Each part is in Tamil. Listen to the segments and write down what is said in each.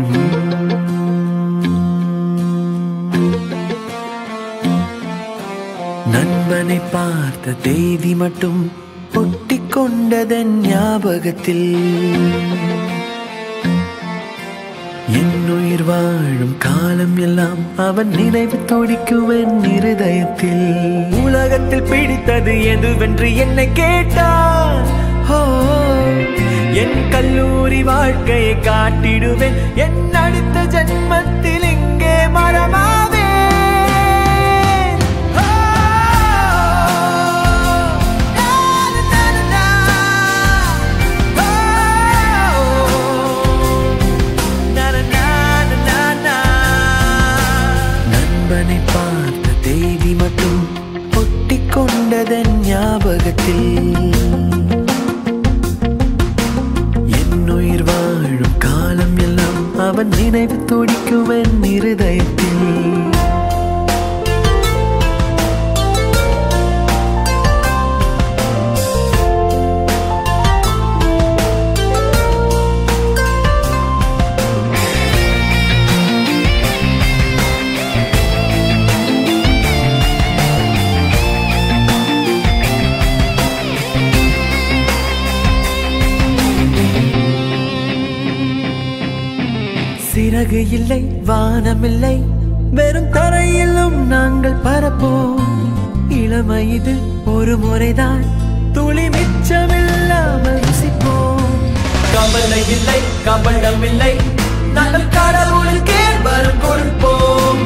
Mm-hmm. நண்பனை பார்த்த தேதி மட்டும் ஒட்டிக்கொண்டதன் ஞாபகத்தில் என்னுயிர் வாழும் காலம் எல்லாம் அவன் நினைவு தொடிக்குவன் இருதயத்தில். உலகத்தில் பிடித்தது எதுவென்று என்னை கேட்டான் ஓ என் கல்லூரி வாழ்க்கையை காட்டிடுவேன். என் அடுத்த ஜென்மத்தில் இங்கே மரமாவே நண்பனை பார்த்த தேதி மட்டும் ஒட்டிக்கொண்டதன் ஞாபகத்தில். அவன் நினைவு துடிக்குவன் இருதயத்தில். சிறகு இல்லை வானமில்லை. வெறும் தரையிலும் நாங்கள் பரப்போம் இளமை இது ஒரு முறைதான். துளி மிச்சமில்லாமல் ருசிப்போம் கவலை இல்லை கபடம் இல்லை. நாங்கள் கடவுளுக்கே வரும் கொடுப்போம்.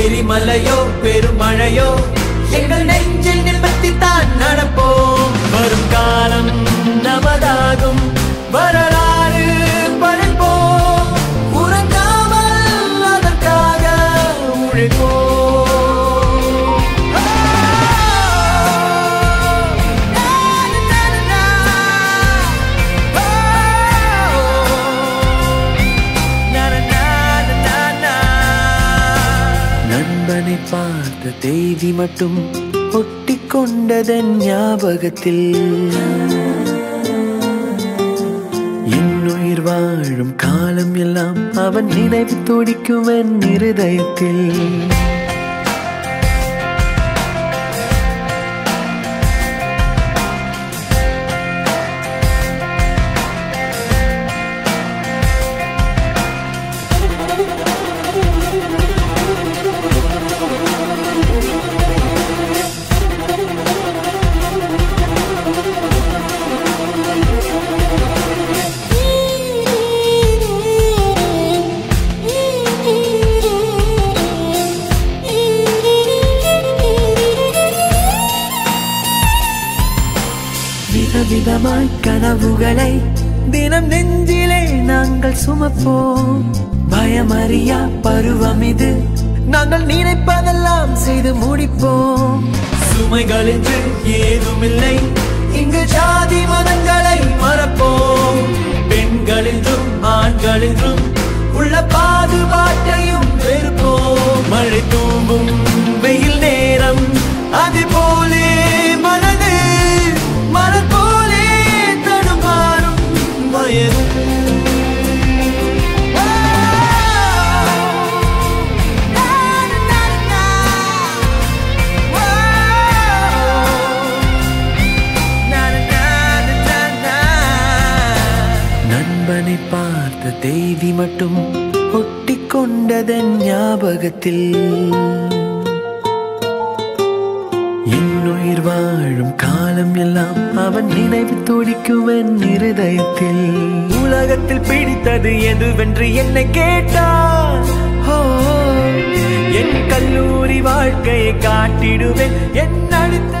எரிமலையோ பெருமழையோ எங்கள் நெஞ்சில் நிமித்தி தான் நடப்போம். நண்பனை பார்த்த தேதி மட்டும் ஒட்டி கொண்டதன் ஞாபகத்தில். என் வாழும் காலம் எல்லாம் அவன் நினைவு துடிக்குவன் இருதயத்தில். விதமாய் கனவுகளை தினம் நெஞ்சிலே நாங்கள் சுமப்போம். பயமறியா பருவம் இது. நாங்கள் நினைப்பதெல்லாம் செய்து முடிப்போம். சுமைகள் என்று ஏதுமில்லை. இங்கு ஜாதி மதங்களை மறப்போம். பெண்கள் என்றும் ஆண்கள் என்றும் உள்ள பாதுபாட்டையும் வெறுப்போம். மழை தூங்கும் நண்பனை பார்த்த தேதி மட்டும் ஒட்டிக்கொண்டதன் ஞாபகத்தில். என் வாழும் காலம் எல்லாம் அவன் நினைவு துடிக்குவன் இருதயத்தில். உலகத்தில் பிடித்தது எதுவென்று என்னை கேட்டான் என் கல்லூரி வாழ்க்கையை காட்டிடுவேன். என் அடுத்த